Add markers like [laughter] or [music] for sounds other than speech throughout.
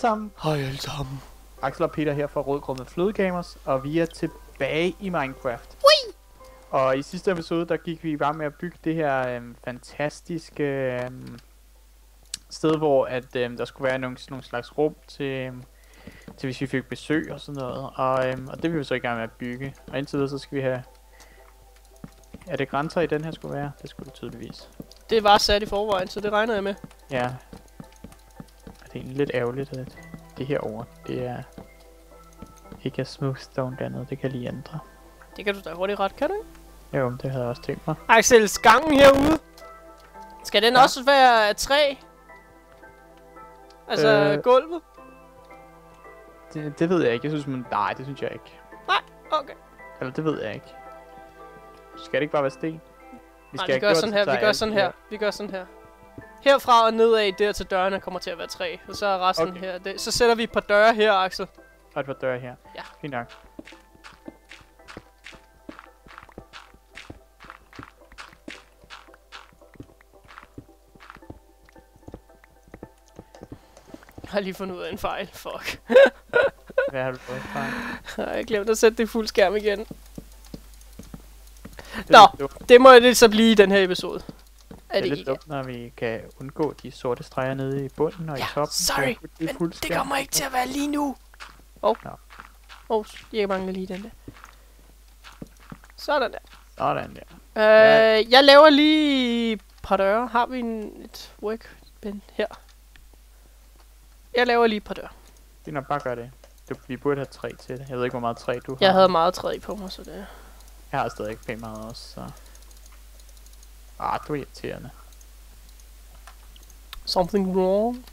Hej alle sammen. Hej alle sammen. Axel og Peter her fra Rødgrummet Flødegamers, og vi er tilbage i Minecraft. Ui! Og i sidste episode, der gik vi bare med at bygge det her øhm, fantastiske øhm, sted, hvor at øhm, der skulle være nogle, nogle slags rum til, øhm, til hvis vi fik besøg og sådan noget. Og, øhm, og det vil vi så i gang med at bygge. Og indtil videre, så skal vi have... Er det grænser i den her skulle være? Det skulle det tydeligvis. Det var sat i forvejen, så det regner jeg med. Ja. Det er egentlig lidt ærgerligt, at det her over, det er ikke er smoothstone dernede. Det kan lige ændre. Det kan du da hurtigt ret, kan du ikke? Jo, det havde jeg også tænkt mig. Axels gangen herude. Skal den Ja. også være af træ? Altså Øh. gulvet? Det, det ved jeg ikke. Jeg synes, man... Nej, det synes jeg ikke. Okay. Eller det ved jeg ikke. Skal det ikke bare være sten? Nej, vi gør sådan det, her, vi er gør sådan her. Vi gør sådan her. Herfra og nedad, der til dørene kommer til at være træ. Og så er resten Okay. her. Det, så sætter vi et par døre her, Axel. Og et par døre her. Ja. Fint nok. Jeg har lige fundet ud af en fejl. Fuck. Hvad har du fået fra? Jeg har glemt at sætte det fuld skærm igen. Det Nå. Det må det så blive i den her episode. Er Det er det lidt ikke? dumt, når vi kan undgå de sorte streger nede i bunden og Ja, i toppen. sorry, det er Men fuld det kommer ikke til at være lige nu. Åh. Oh. Åh, oh, jeg mangler lige den der. Sådan der. Sådan der. Øh, Ja. jeg laver lige et par døre. Har vi en, et workbench her? Jeg laver lige et par døre. Fint nok, bare gør det. Du, vi burde have tre til det. Jeg ved ikke, hvor meget træ du har. Jeg havde meget træ på mig, så det... Jeg har stadig ikke pænt meget også, så... Ah, du er irriterende. Something wrong.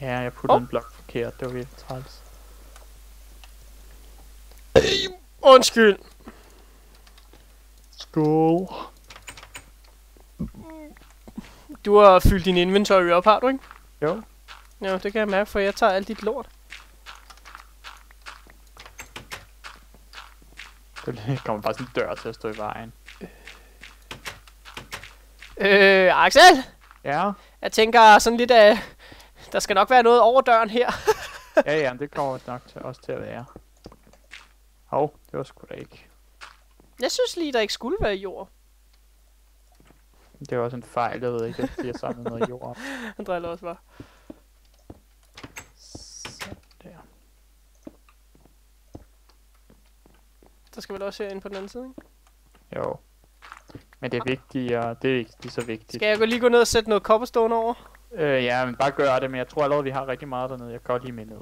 Ja, jeg puttede Hov. en blok forkert. Det var virkelig træls. Undskyld. Skål. Du har fyldt din inventory op, har du ikke? Jo. Ja, det kan jeg mærke, for jeg tager alt dit lort. Der [laughs] kommer bare sådan en dør til at stå i vejen. Øh, Axel? Ja, Jeg tænker sådan lidt af... Der skal nok være noget over døren her. [laughs] ja, ja, det kommer nok til, også til at være. Hov, det var sgu da ikke. Jeg synes lige, der ikke skulle være jord. Det var også en fejl, jeg ved ikke, at de har samlet noget jord op. [laughs] Han driller også bare. Der. Der skal vel også herinde på den anden side, ikke? Jo. Men det er vigtigt, og det er ikke lige så vigtigt. Skal jeg gå lige gå ned og sætte noget cobblestone over? Øh, ja, men bare gør det, men jeg tror allerede, vi har rigtig meget dernede. Jeg går lige med ned.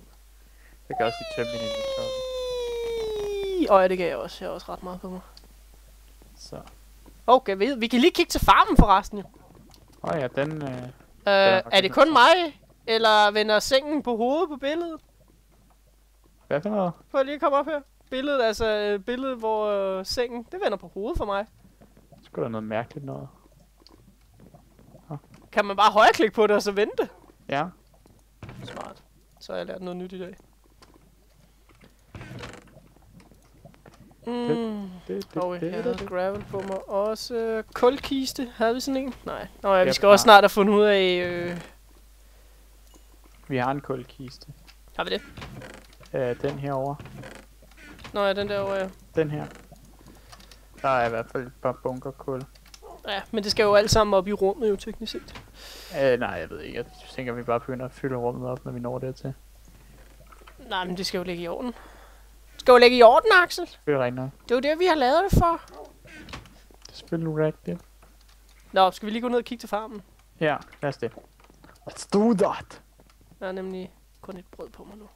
Jeg kan også lige tømme min inventory. Åh, ja, det kan jeg også. Jeg har også ret meget på mig. Så. Okay, vi, vi kan lige kigge til farmen forresten, jo. Åh oh, ja, den... Øh, Øh, er det kun mig? Eller vender sengen på hovedet på billedet? hvad for noget? Prøv lige at komme op her. Billedet, altså øh, billedet, hvor øh, sengen, det vender på hovedet for mig. Skulle da noget mærkeligt noget. Kan man bare højreklikke på det og så vente? Ja. Smart. Så har jeg lært noget nyt i dag. Mm. Og jeg havde gravel på mig også. Kulkiste, havde vi sådan en? Nej. Nå ja, vi skal også snart have fundet ud af... Øh... Vi har en kulkiste. Har vi det? Øh, den her over. Nå ja, den der over, ja. Den her. Der er i hvert fald bare bunkerkul. Ja, men det skal jo alt sammen op i rummet jo teknisk set. Øh, nej, jeg ved ikke. Jeg tænker, vi bare begynder at fylde rummet op, når vi når dertil. Nej, men det skal jo ligge i orden. Det skal jo ligge i orden, Axel. Det er rigtigt. Det er jo det, vi har lavet det for. Det er selvfølgelig rigtigt. Nå, skal vi lige gå ned og kigge til farmen? Ja, lad os det. Let's do that! Jeg har nemlig kun et brød på mig nu.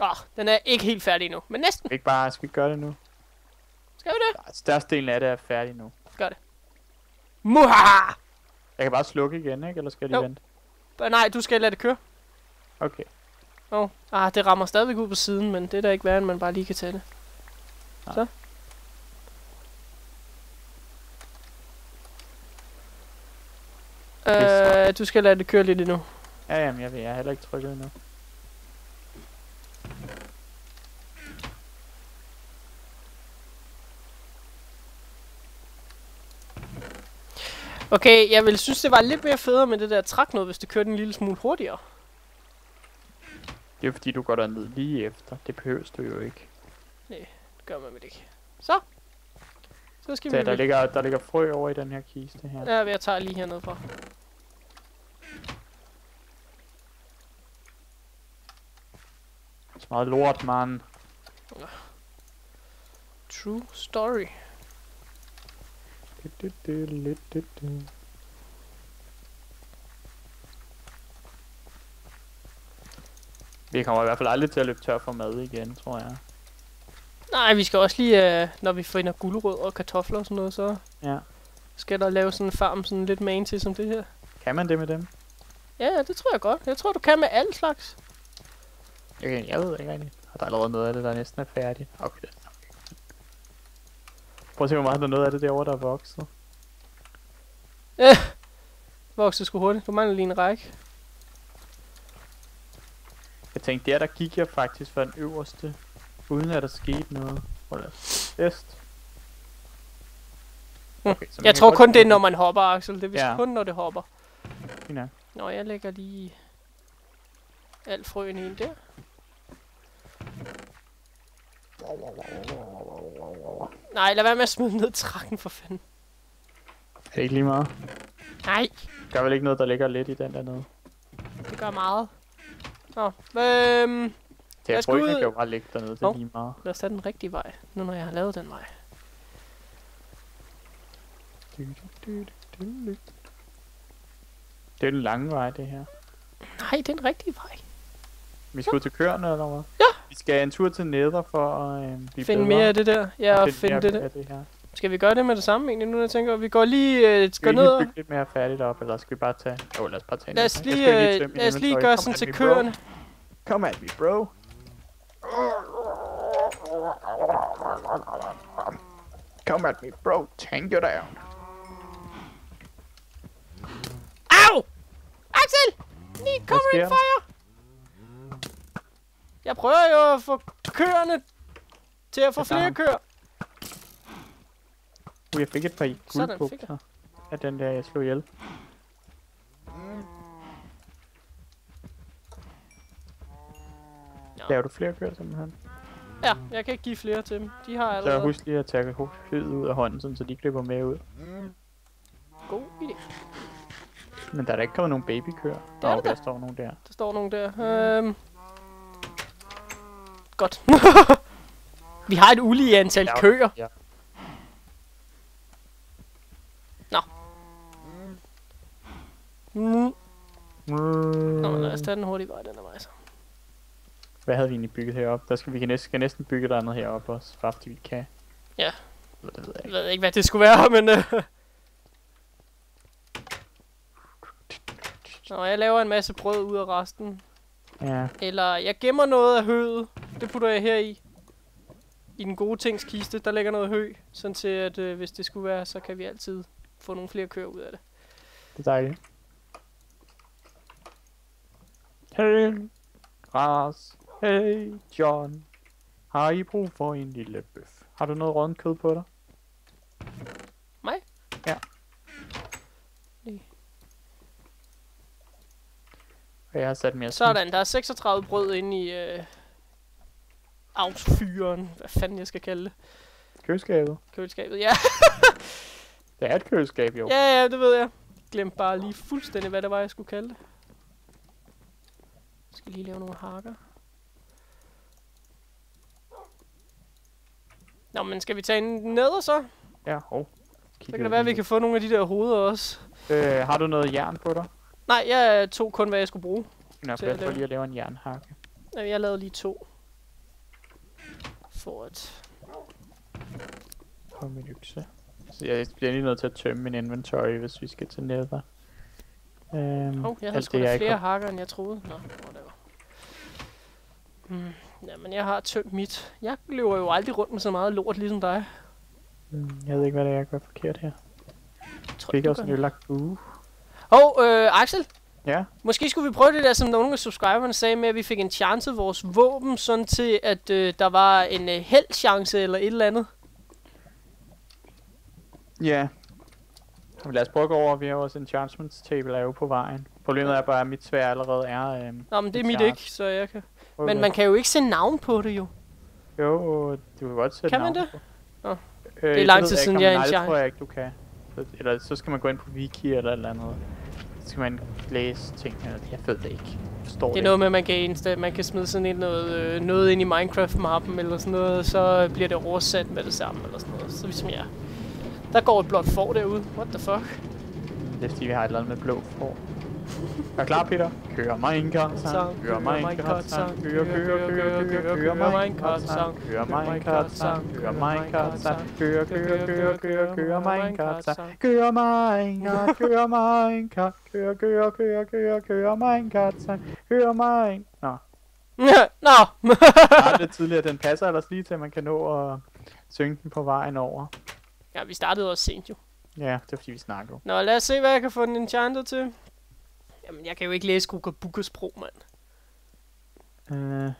Åh, den er ikke helt færdig endnu, men næsten. Ikke bare, skal vi gøre det nu? Skal vi det? Størstedelen af det er færdig nu. Muhaha! Jeg kan bare slukke igen, ikke? Eller skal jeg lige Jo. vente? Nej, du skal lade det køre. Okay. Åh, oh. ah, det rammer stadigvæk ud på siden, men det er da ikke værre, end man bare lige kan tage det. Nej. Så. Øh, du skal lade det køre lidt endnu. Ja, jamen, jeg ved, jeg har heller ikke trykket endnu. Okay, jeg vil synes, det var lidt mere federe med det der træk noget, hvis det kørte en lille smule hurtigere. Det er fordi, du går derned lige efter. Det behøves du jo ikke. Det gør man vel ikke. Så. Så skal Så vi... der ligger, der ligger frø over i den her kiste her. Ja, jeg tager lige hernede fra. Så meget lort, man. True story. Vi kommer i hvert fald aldrig til at løbe tør for mad igen, tror jeg. Nej, vi skal også lige, øh, når vi finder gulerød og kartofler og sådan noget, så Ja. skal der lave sådan en farm sådan lidt man til som det her. Kan man det med dem? Ja, det tror jeg godt. Jeg tror, du kan med alt slags. Okay, jeg ved ikke rigtigt. Og der er allerede noget af det, der næsten er færdigt. Okay. Prøv at se, hvor meget der er noget af det derovre, der er vokset. Vokser sgu hurtigt. Du mangler lige en række. Jeg tænkte, der der gik jeg faktisk for den øverste, uden at der skete noget. Hold. Bedst. Hm. Okay, så Jeg tror kun, det er, når man hopper, Axel. Det er vist Ja. kun, når det hopper. Nok. Nå, jeg lægger lige alt frøen i en der. Nej, lad være med at smide ned trakken for fanden. Er det ikke lige meget? Nej, Der er vel ikke noget, der ligger lidt i den der nede. det gør meget. Nå, øhm, Det skal bryggen ud- kan jo bare ligge dernede, det er Hov. lige meget. lad os tage den rigtige vej, nu når jeg har lavet den vej. Det er den lange vej, det her. Nej, det er den rigtige vej. Vi skal ud til køerne, eller hvad? Ja. Vi skal en tur til Nether for at øh, blive Finde bedre. mere af det der. Ja, og mere finde det der. af det her. Skal vi gøre det med det samme egentlig, nu når jeg tænker, vi går lige, øh, Skal går vi ned lige bygge lidt mere færdigt op, eller skal vi bare tage... Jo, lad os bare tage en Lad os lige, øh, min lad os lige gøre sådan til køerne. Come at me, bro. Come at me, bro. Tank you down. Au! Axel! Need cover in fire! Jeg prøver jo at få køerne til at få flere ham. køer. Uh, jeg fik et par guldbukser af den der, jeg slog ihjel. Nå. Laver du flere køer simpelthen? Ja, jeg kan ikke give flere til dem. De har Så allerede husk lige at tage høet ud af hånden, sådan, så de løber med ud. god idé. Men der er da ikke kommet nogen babykøer. er der da. der står nogen der. Der står nogen der. Øhm. Godt. Vi har et ulige antal Ja, køer. Ja. Mm. Mm. Nå, men lad os tage den hurtige vej, den vej så. Hvad havde vi egentlig bygget heroppe? Der skal vi kan næsten, skal næsten bygge et andet heroppe også, bare fordi vi kan. Ja. Eller det ved jeg Jeg ikke. ved ikke, hvad det skulle være, men... Øh. Nå, jeg laver en masse brød ud af resten. Ja, Eller jeg gemmer noget af høet. Det putter jeg her i. I den gode tings kiste, der ligger noget hø. Sådan til, at øh, hvis det skulle være, så kan vi altid få nogle flere køer ud af det. det er dejligt. Hey, Ras. Hey, John. Har I brug for en lille bøf? Har du noget rådent kød på dig? Mig? Ja. Nej. Og jeg har sat mere Sådan, der er 36 brød inde i øh, autofyren. Hvad fanden jeg skal kalde det. køleskabet. Køleskabet, ja. [laughs] Det er et køleskab, jo. ja, ja, det ved jeg. Glem bare lige fuldstændig, hvad det var, jeg skulle kalde det. Jeg skal lige lave nogle hakker. Nå, men skal vi tage en ned så? Ja, hov. Så kan det være, at vi kan få nogle af de der hoveder også. Øh, har du noget jern på dig? Nej, jeg tog kun, hvad jeg skulle bruge. Nå, for jeg lige at lave en jernhakke. Ja, Jeg lavede lige to. For at... på min økse. Så jeg bliver lige nødt til at tømme min inventory, hvis vi skal til nether. Øhm, Hov, jeg havde alt sgu da flere har- hakker, end jeg troede. Nå, whatever. Hmm. Jamen, jeg har tømt mit. Jeg løber jo aldrig rundt med så meget lort, ligesom dig. Mm, Jeg ved ikke, hvad det er, jeg gør forkert her. Jeg tror, Fik også en ødelagt bue. Hov, øh, Axel. Ja, Måske skulle vi prøve det der, som nogle af subscriberne sagde med, at vi fik en chance vores våben, sådan til, at øh, der var en øh, held chance eller et eller andet. ja. Men lad os prøve at gå over, vi har også enchantments table er jo på vejen. Problemet er bare, at mit svær allerede er... Øhm, Nå, men det er mit chart. ikke, så jeg kan... Men man kan jo ikke se navn på det jo. Jo, du kan godt sætte Kan man navn det? På. Nå. Øh, Det er lang tid siden, jeg er en det tror jeg ikke, du kan. Eller så skal man gå ind på wiki eller et eller andet. Så skal man læse ting. Eller, jeg ved det ikke. Forstår Det er det noget med, at man kan, insta- man kan smide sådan et noget, øh, noget ind i Minecraft-mappen eller sådan noget, så bliver det oversat med det samme eller sådan noget. Så hvis jeg... Der går et blåt får derude. What the fuck? Det er fordi, vi har et eller andet med blå for. Er klar, Peter? Kør minecart sang. Kør minecart sang. Kør, kør, kør, kør, kør minecart sang. Kør minecart sang. Kør minecart sang. Kør, kør, kør, kør, kør minecart sang. Kør minecart, kør minecart. Kør, kør, kør, kør, kør minecart sang. Kør mine... Nå, Nå! er lidt tidligere. Den passer ellers lige til, at man kan nå at synge den på vejen over. ja, vi startede også sent jo. Ja, det er fordi, vi snakker. Nå, lad os se, hvad jeg kan få den enchanted til. Jamen, jeg kan jo ikke læse Google sprog, mand. Øh...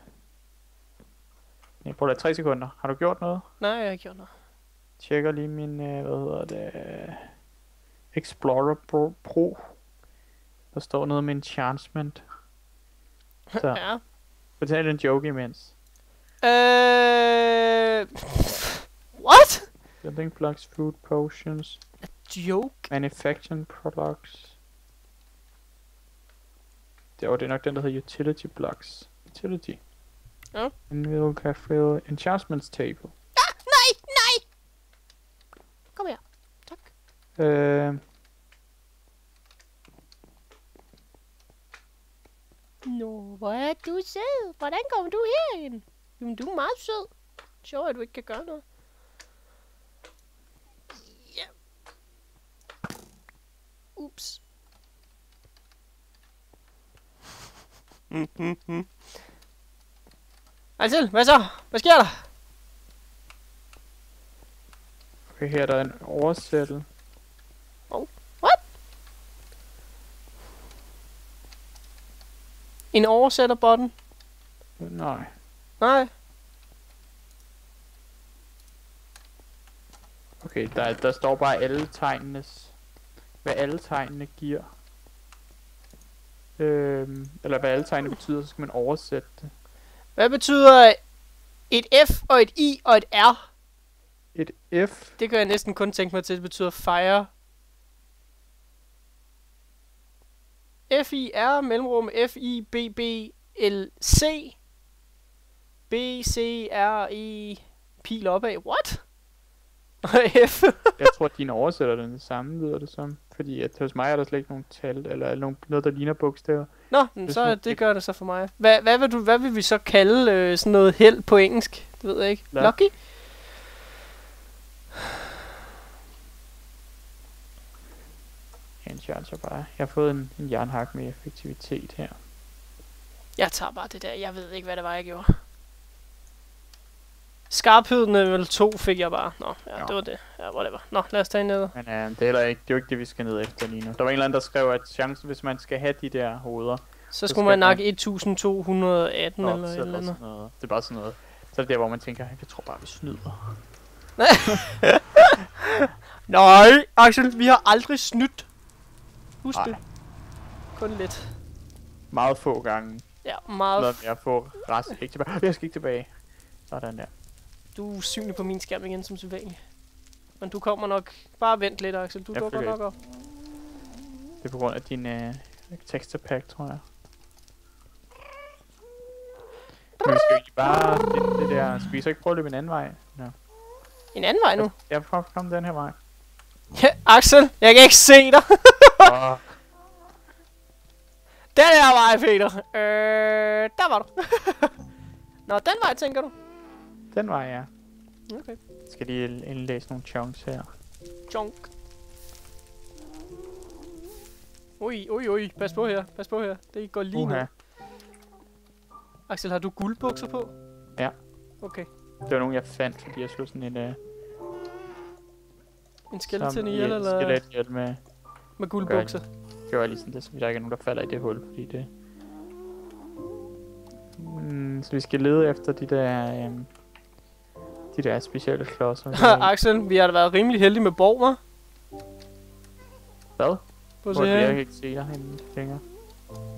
Jeg prøver lige 3 sekunder. Har du gjort noget? Nej, jeg har ikke gjort noget. tjekker lige min, øh, hvad hedder det, Explorer Pro. Pro. Der står noget med enchantment. Så [laughs] Ja. fortæl en joke imens. Øh... [laughs] What? Building blocks, food potions, Joke? manufacturing products. Det var det nok den, der hedder utility blocks. Utility. Ja. And we'll can fill enchantments table. Nej, nej! Kom her. Tak. Øh, Nå, hvor er du sød. Hvordan kommer du herind? Jamen, du er meget sød. Sjovt, at du ikke kan gøre noget. Ja. Ups. Axel, hvad så? Hvad sker der? okay, her er der en oversættel. En oversætterbutton? Nej. Nej. Okay, der, der står bare alle tegnenes, hvad alle tegnene giver. Øhm, eller hvad alle tegnene betyder, så skal man oversætte det. Hvad betyder et F og et I og et R? Et F, Det kan jeg næsten kun tænke mig til, det betyder fire. F-I-R, mellemrum, F-I-B-B-L-C. B-C-R-E, pil opad. What? [laughs] Og F. jeg tror, at din oversætter den samme, lyder det som. Fordi at hos mig er der slet ikke nogen tal, eller nogen, noget, der ligner bogstaver. Nå, men Det så sådan- det gør det så for mig. Hvad, hvad, vil, du, hvad vil vi så kalde øh, sådan noget held på engelsk? Det ved jeg ikke. Luck. Lucky? Jeg charger bare. Jeg har fået en, en jernhak med effektivitet her. Jeg tager bare det der. Jeg ved ikke, hvad det var, jeg gjorde. Skarpheden level 2 fik jeg bare. Nå, ja, Ja. det var det. Ja, whatever. Nå, lad os tage ned. Men øh, det er heller ikke, det er jo ikke det, vi skal ned efter lige nu. Der var en eller anden, der skrev, at chancen, hvis man skal have de der hoveder, Så skulle man nok man 1218 eller et eller andet. sådan noget. Det er bare sådan noget. Så er det der, hvor man tænker, jeg tror bare, vi snyder. [laughs] Nej, Axel, vi har aldrig snydt. Husk Nej. det. Kun lidt. Meget få gange. Ja, meget. Noget at få rest. Ikke tilbage. Jeg skal ikke tilbage. Sådan der. Du er usynlig på min skærm igen, som sædvanligt. Men du kommer nok... Bare vent lidt, Axel. Du Jeg dukker nok op. Det er på grund af din øh, texture tror jeg. Men vi skal egentlig bare finde det der. Skal vi så ikke prøve at løbe en anden vej? Ja. En anden vej nu. Jeg prøver at komme den her vej. Ja, Axel, jeg kan ikke se dig. Åh, Den her vej, Peter. Øh, der var du. Nå, den vej, tænker du? Den vej, ja. Okay. Skal lige indlæse nogle chunks her. Junk. Ui, ui, ui. Pas på her. Pas på her. Det går lige Uha. ned. Axel, har du guldbukser på? Ja. Okay. Det var nogen, jeg fandt, fordi jeg slog sådan en... Øh, En skeleton som- ihjel, eller Skelet ihjel med... med guldbukser? Gør jeg lige sådan det, så der ikke er nogen, der falder i det hul, fordi det... Mm, så vi skal lede efter de der... Øh, de der specielle klodser. [laughs] Det er- Axel, vi har da været rimelig heldige med borg, hva'? Hvad? Prøv at Hvor se jeg kan ikke se dig henne længere.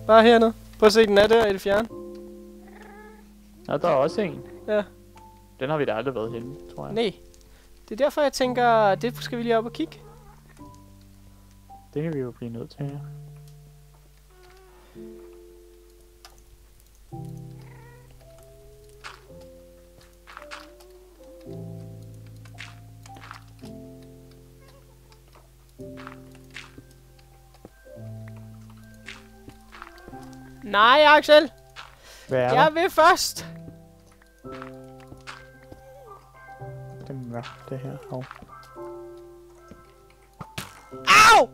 Bare hernede. Prøv at se, den er der i det fjerne. Nå, der er også en. Ja. Den har vi da aldrig været henne, tror jeg. Nej. Det er derfor, jeg tænker, det skal vi lige op og kigge. Det kan vi jo blive nødt til, ja. Nej, Axel. Hvad er Jeg vil først. der? Det er mørkt, det her. Hov. Au!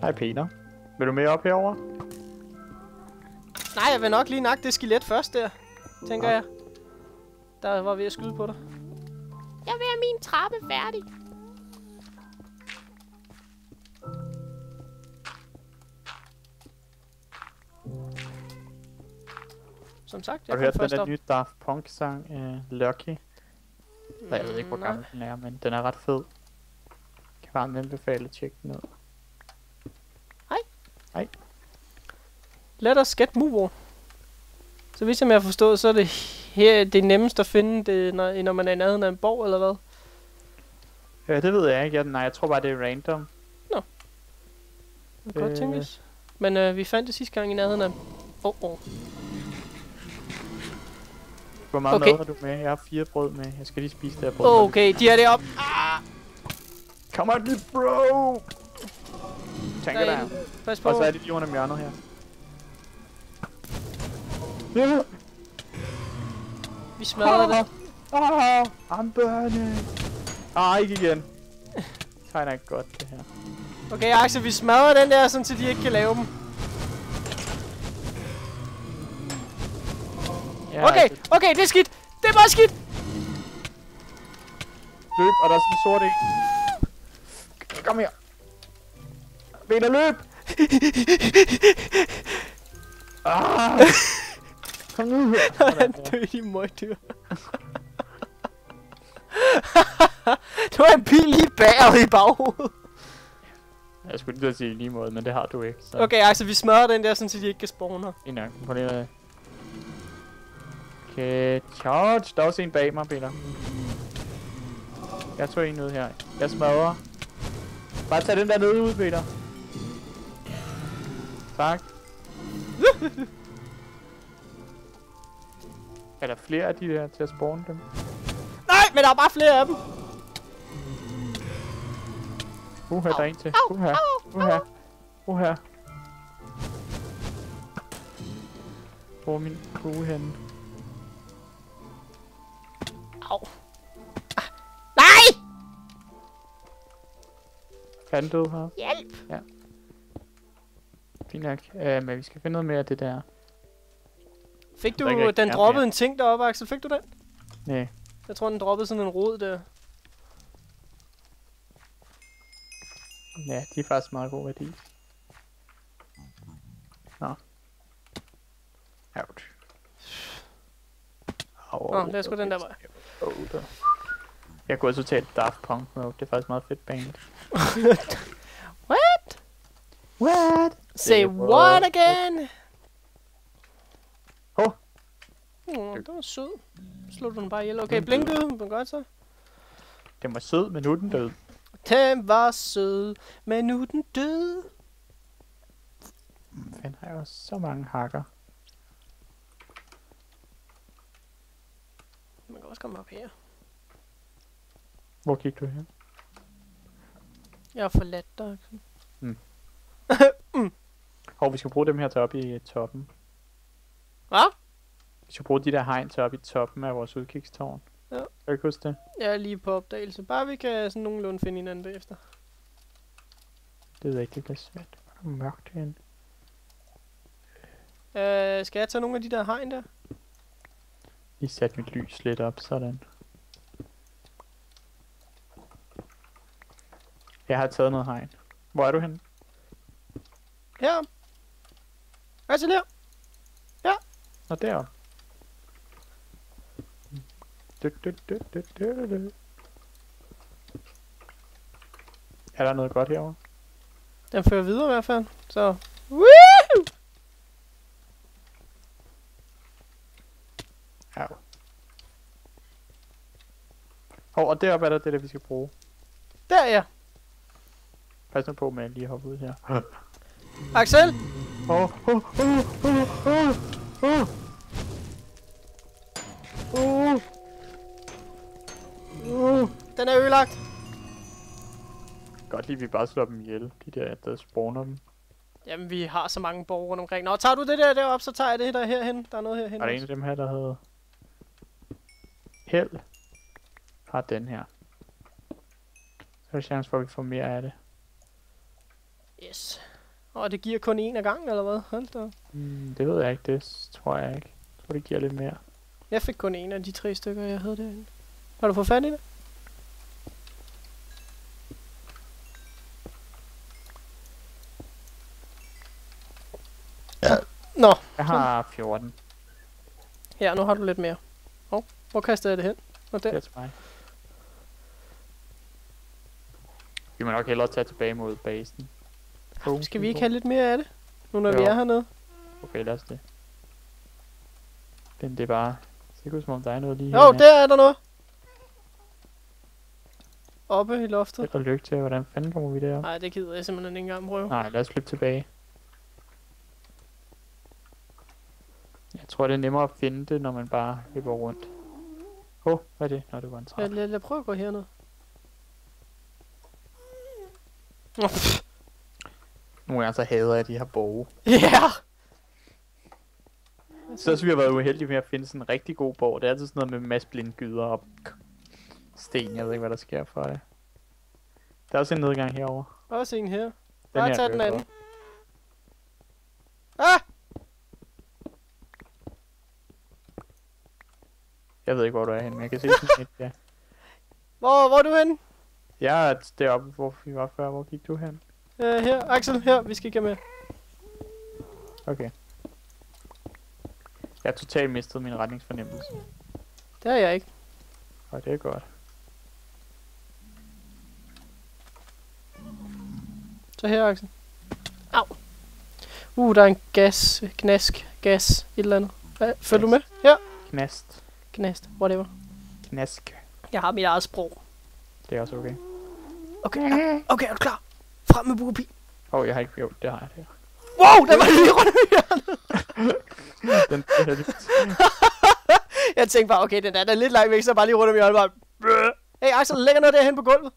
Hej Peter. Vil du med op herover? Nej, jeg vil nok lige nakke det skelet først der. Tænker Nå. jeg. Der var ved at skyde på dig. Jeg vil have min trappe færdig. Som sagt, jeg Har du hørt den der op. nye Daft Punk sang, uh, Lucky? Nej, jeg ved ikke, hvor Nej. gammel den er, men den er ret fed. Kan varmt anbefale at tjekke den ud. Let us get move on. Så hvis jeg har forstået, så er det her det er nemmest at finde det, når, når man er i nærheden af en borg, eller hvad? Ja, det ved jeg ikke. Jeg, nej, jeg tror bare, det er random. Det kan godt Øh. tænkes. Men øh, vi fandt det sidste gang i nærheden af... Åh, oh, oh. Hvor meget Okay. mad har du med? Jeg har fire brød med. Jeg skal lige spise det her brød. Okay, de er deroppe. Come on, bro! Tænker der. Derinde. Pas på. Og så er de lige under hjørnet her. Ja! [laughs] Vi smadrer det. Ah, I'm burning. Ah, ikke igen. [laughs] Tegner ikke godt, det her. Okay, Axel, vi smadrer den der, sådan, så de ikke kan lave dem. Okay, det- okay, det er skidt. Det er bare skidt. Løb, og der er sådan en sort en. Kom her. Peter, løb! ah! Kom nu her. [laughs] Der. døde i møgdyr. [laughs] det var en pil lige bag i baghovedet. Jeg skulle lige sige i lige måde, men det har du ikke. Så. Okay, Axel, vi smadrer den der, sådan, så de ikke kan spawne her. En gang. Prøv lige at... Okay, charge. Der er også en bag mig, Peter. Jeg tog en ud her. Jeg smadrer. Bare tag den der nede ud, Peter. Tak. [laughs] er der flere af de der til at spawne dem? Nej, men der er bare flere af dem. Uha, der er en til. Uha, uha, uha. Hvor er min bue henne? Au. Ah. Nej! Den død her? Hjælp! Fint nok. Uh, men vi skal finde noget mere af det der. Fik ikke du, rigtig den mere. droppede en ting deroppe, Axel. Fik du den? Nej. Jeg tror, den droppede sådan en rod der. Ja, de er faktisk meget god værdi. Nå. Ouch. Au, Nå, lad os gå den der vej. Oh, der. Jeg går totalt Daft Punk mode. Det er faktisk meget fedt band. [laughs] What? What? Say what again? Hov. Oh, det var sød. Slog du den bare ihjel. Okay, blinkede. Men godt så. Den var sød, men nu er den død. Den var sød, men nu er den død. Den har jo så mange hakker. Man kan også komme op her. Hvor gik du hen? Jeg har forladt dig. Axel. [laughs] Hov, vi skal bruge dem her til op i toppen. Hvad? Vi skal bruge de der hegn til op i toppen af vores udkigstårn. Ja. Kan du ikke huske det? Jeg er lige på opdagelse. Bare vi kan sådan nogenlunde finde hinanden bagefter. Det ved jeg ikke, det bliver svært. Hvor er mørkt herinde. Øh, skal jeg tage nogle af de der hegn der? Lige sat mit lys lidt op, sådan. Jeg har taget noget hegn. Hvor er du henne? Her. Nå, deroppe. Du, du, du, du, du, du. Er der noget godt herovre? Den fører videre i hvert fald. Så. Woo! Ja. Hov, og deroppe er der det, der vi skal bruge. Der ja. Pas nu på med at lige hoppe ud her. [laughs] Axel! Åh, åh, åh, åh, åh, åh. Åh. Åh. Den er ødelagt. Godt lige, vi bare slår dem ihjel. De der, der spawner dem. Jamen, vi har så mange borgere rundt omkring. Nå, tager du det der deroppe, så tager jeg det der herhen. Der er noget herhen. Er der en af dem her, der hedder... Held? Har den her. Så er der chance for, at vi får mere af det. Yes. Og det giver kun én af gangen, eller hvad? Hold da. Mm, det ved jeg ikke, det tror jeg ikke. Jeg tror, det giver lidt mere. Jeg fik kun en af de tre stykker, jeg havde derinde. Har du fået fat i det? Ja. Nå, Jeg har 14. her, nu har du lidt mere. Hov, hvor kaster jeg det hen? Og Det der. er til mig. Vi må nok hellere tage tilbage mod basen. Oh, Skal vi ikke have lidt mere af det? Nu når vi Jo. er hernede. Okay, lad os det. Men det er bare... Det ser ud som om der er noget lige Jo, hernede. der er der noget. Oppe i loftet. Held og lykke til, hvordan fanden kommer vi derop? Nej, det gider jeg simpelthen ikke engang prøve. Nej, lad os løbe tilbage. Jeg tror, det er nemmere at finde det, når man bare løber rundt. Åh, oh, hvad er det? Nå, det var en Lad, trappe. lad, lad prøve at gå herned. Pff. [laughs] Nogle gange så hader jeg de her borge. Ja! Så synes vi har været uheldige med at finde sådan en rigtig god borg. Det er altid sådan noget med en masse blindgyder og sten. Jeg ved ikke, hvad der sker for det. Der er også en nedgang herover. Også en her. Den Bare tag er den anden. Ah! Jeg ved ikke, hvor du er henne, men jeg kan se sådan et, ja. [laughs] Hvor, hvor er du henne? Jeg er deroppe, hvor vi var før. Hvor gik du hen? Uh, her, Axel, her. Vi skal ikke med. Okay. Jeg har totalt mistet min retningsfornemmelse. Det har jeg ikke. Og det er godt. Så her, Axel. Au. Uh, der er en gas, knask, gas, et eller andet. Hvad? Følger du med? Ja. Knast. Knast, whatever. Knask. Jeg har mit eget sprog. Det er også okay. Okay, er, okay, er du klar? Frem med bukopi. Åh, oh, jeg har ikke... Jo, det har jeg. Det. Wow, der var lige rundt om hjørnet. [laughs] Den, det er lidt... [laughs] Jeg tænkte bare, okay, den er da lidt langt væk, så bare lige rundt om hjørnet bare... Hey Axel, der ligger noget derhen på gulvet.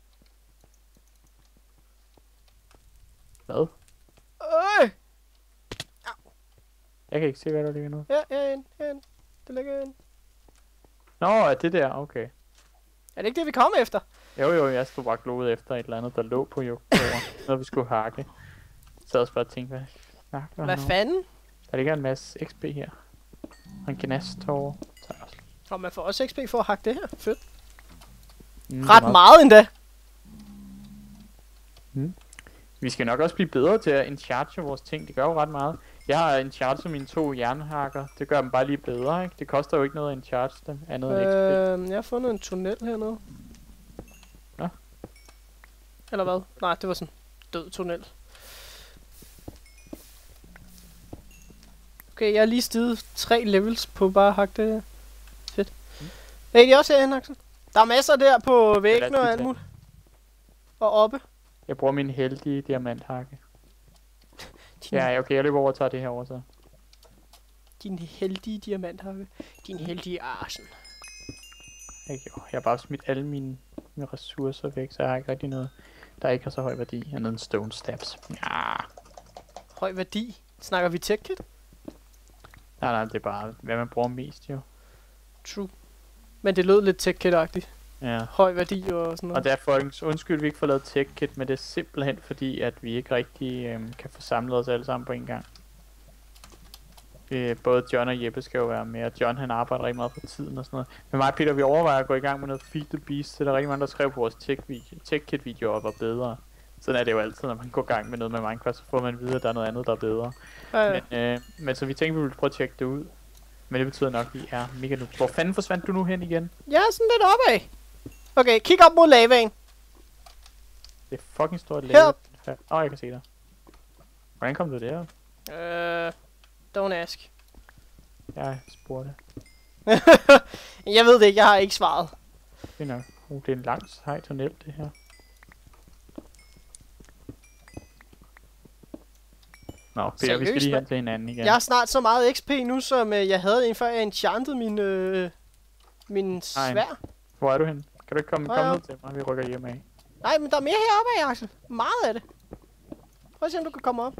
Hvad? Øh, Jeg kan ikke se, hvad der ligger nu. ja, herinde, herinde. Det ligger herinde. Nå, er det der? Okay. Er det ikke det, vi kom efter? Jo, jo, jeg stod bare gloet efter et eller andet, der lå på jorden. [laughs] når vi skulle hakke. Så også bare og tænkte, hvad snakker Hvad om? fanden? Der ligger en masse XP her. Og en gnast herovre. Er jeg Og man får også XP for at hakke det her. Fedt. Mm, Ret meget endda. Vi skal nok også blive bedre til at encharge vores ting. Det gør jo ret meget. Jeg har encharget mine to jernhakker. Det gør dem bare lige bedre, ikke? Det koster jo ikke noget at encharge dem, andet end XP. Øh, jeg har fundet en tunnel hernede. Eller hvad? Nej, det var sådan død tunnel. Okay, jeg har lige stiget tre levels på bare at hakke det. Fedt. Mm. Er også herinde, Axel. Der er masser der på lad væggen os og alt muligt. Og oppe. Jeg bruger min heldige diamanthakke. Din, Ja, okay, jeg løber over og tager det her over så. din heldige diamanthakke. Din heldige arsen. Jeg, jeg har bare smidt alle mine, mine ressourcer væk, så jeg har ikke rigtig noget, der ikke har så høj værdi, andet end stone stabs. Ja. Høj værdi. Snakker vi tech kit? Nej, nej, det er bare, hvad man bruger mest jo. True. Men det lød lidt tech kit-agtigt. Ja. Høj værdi og sådan noget. Og det er folkens undskyld, vi ikke får lavet tech kit, men det er simpelthen fordi, at vi ikke rigtig øhm, kan få samlet os alle sammen på en gang. Øh, både John og Jeppe skal jo være med, og John han arbejder rigtig meget på tiden og sådan noget. Men mig og Peter, vi overvejer at gå i gang med noget Feed the Beast, så der er rigtig mange, der skrev på vores tech, video, tech videoer var bedre. Sådan er det jo altid, når man går i gang med noget med Minecraft, så får man at vide, at der er noget andet, der er bedre. ja, ja. Men, øh, men så vi tænkte, vi ville prøve at tjekke det ud. Men det betyder nok, at vi er mega nu. Hvor fanden forsvandt du nu hen igen? Jeg er sådan lidt opad. Okay, kig op mod lavaen. Det er fucking stort level. Åh, oh, jeg kan se dig. Hvordan kom du der? Øh, don't ask. Jeg spurgte. [laughs] jeg ved det ikke, jeg har ikke svaret. Det er nok. Uh, det er en lang sej tunnel, det her. Nå, Per, vi skal Seriøst, lige hen til hinanden igen. Jeg har snart så meget XP nu, som øh, jeg havde en før jeg enchantede min, øh, min svær. Hvor er du hen? Kan du ikke komme, komme ned til mig? Vi rykker hjem af. Nej, men der er mere heroppe af, Axel. Meget af det. Prøv at se, om du kan komme op.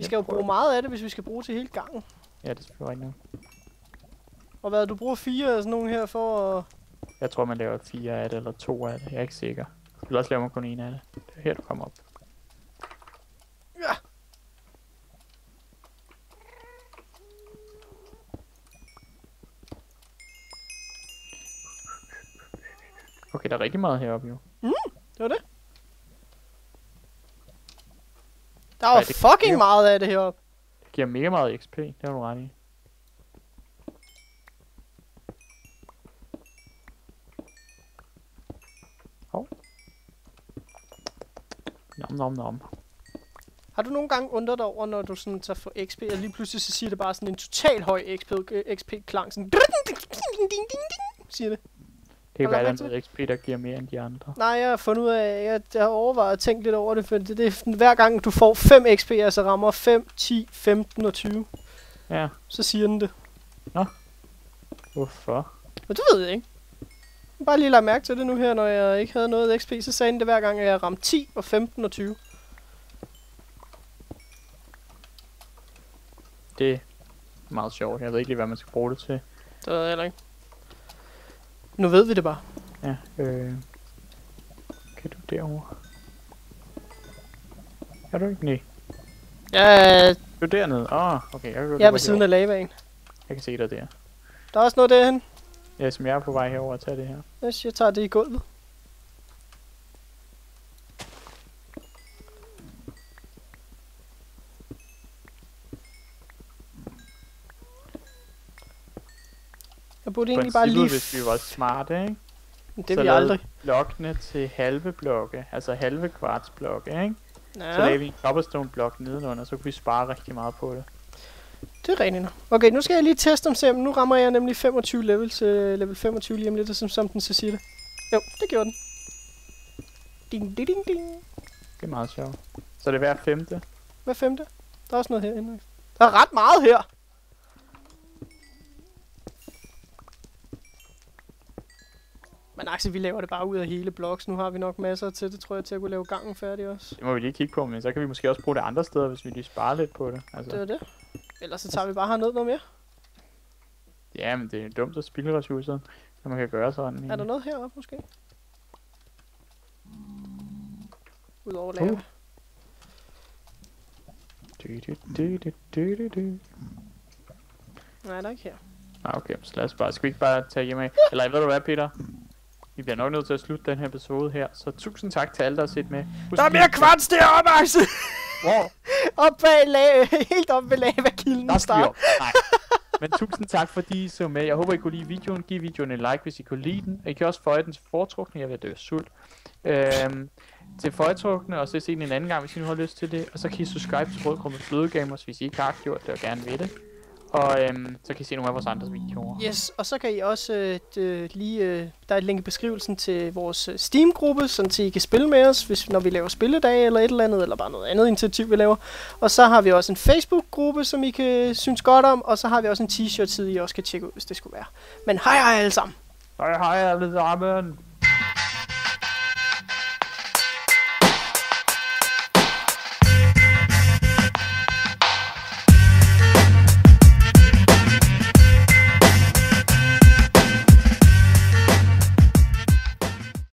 Vi skal jo bruge meget af det, hvis vi skal bruge til hele gangen. Ja, det er selvfølgelig rigtigt. Og hvad, du bruger fire af sådan nogle her for at... Jeg tror, man laver fire af det, eller to af det. Jeg er ikke sikker. Eller også laver man kun en af det. Det er her, du kommer op. Ja. Okay, der er rigtig meget heroppe jo. Det var det. Der var det- fucking det- meget af det heroppe. Det giver mega meget XP, det har du ret i. Hov. Nom nom nom. Har du nogle gange undret dig over, når du sådan tager for XP, og lige pludselig så siger det bare sådan en total høj XP, XP-klang, sådan... Siger det. Det kan du være, at der er XP, der giver mere end de andre. Nej, jeg har fundet ud af, jeg, jeg har overvejet at tænke lidt over det, for det, det er hver gang du får 5 XP, altså rammer 5, 10, 15 og 20, Ja, så siger den det. hvorfor? Men det ved jeg ikke. Jeg Bare lige lagt mærke til det nu her, når jeg ikke havde noget XP, så sagde den det hver gang, at jeg ramte 10 og 15 og 20. Det er meget sjovt. Jeg ved ikke lige, hvad man skal bruge det til. Det ved jeg heller ikke. Nu ved vi det bare. Ja, øh... Kan du derovre? Kan du ikke? Nej. Ja, Du er dernede. Åh, oh, okay. Jeg, jeg er ved siden af lavaen. Jeg kan se dig der. Der er også noget derhen. Ja, som jeg er på vej herover at tage det her. Yes, jeg tager det i gulvet. Jeg burde egentlig bare lige... hvis vi var smarte, ikke? Det så lavede aldrig. blokkene til halve blokke, altså halve kvartsblokke, ikke? Ja, Så lavede vi en cobblestone blok nedenunder, så kunne vi spare rigtig meget på det. det er nok. Okay, nu skal jeg lige teste om se, om nu rammer jeg nemlig 25 level til level 25 lige om lidt, som, som den så siger det. Jo, det gjorde den. Ding, ding, ding, ding. Det er meget sjovt. Så det er hver femte. Hvad femte? Der er også noget herinde. Der er ret meget her. Men Axel, vi laver det bare ud af hele bloks. Nu har vi nok masser til det, tror jeg, til at kunne lave gangen færdig også. Det må vi lige kigge på, men så kan vi måske også bruge det andre steder, hvis vi lige sparer lidt på det. Altså, Det var det. Ellers så tager vi bare herned noget mere. Ja, men det er dumt at spilde ressourcer, når man kan gøre sådan. Er der egentlig. noget heroppe måske? Udover Uh. lave. Du, du, du, du, du, du, du. Nej, der er ikke her. Ah, okay, så lad os bare, skal vi ikke bare tage hjem af? Eller ved du hvad, Peter? Vi bliver nok nødt til at slutte den her episode her, så tusind tak til alle, der har set med. Husk Der er mere kvarts deroppe, Axel! Hvor? [laughs] op bag lave, helt op ved lavakilden. Der skal vi op. Nej. Men tusind tak, fordi I så med. Jeg håber, I kunne lide videoen. Giv videoen en like, hvis I kunne lide den. Og I kan også føje den til foretrukne. Jeg vil dø sult. Øhm, til foretrukne, og så se den en anden gang, hvis I nu har lyst til det. Og så kan I subscribe til Rødgruppe Flødegamers, hvis I ikke har gjort det og gerne vil det. Og øhm, så kan I se nogle af vores andre videoer. Yes, og så kan I også øh, d- lige, øh, der er et link i beskrivelsen til vores øh, Steam-gruppe, sådan så I kan spille med os, hvis, når vi laver spilledag eller et eller andet, eller bare noget andet initiativ, vi laver. Og så har vi også en Facebook-gruppe, som I kan synes godt om, og så har vi også en t-shirt-side, I også kan tjekke ud, hvis det skulle være. Men hej hej alle sammen! Hej hej alle sammen.